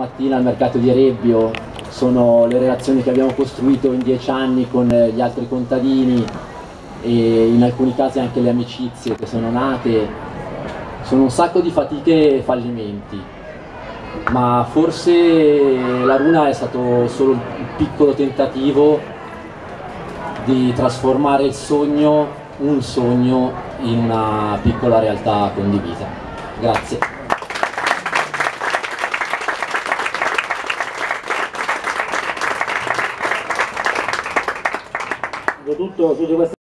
mattina al mercato di Rebbio, sono le relazioni che abbiamo costruito in dieci anni con gli altri contadini e in alcuni casi anche le amicizie che sono nate, sono un sacco di fatiche e fallimenti, ma forse la Runa è stato solo un piccolo tentativo di trasformare il sogno, un sogno, in una piccola realtà condivisa. Grazie. Tutto, tutte queste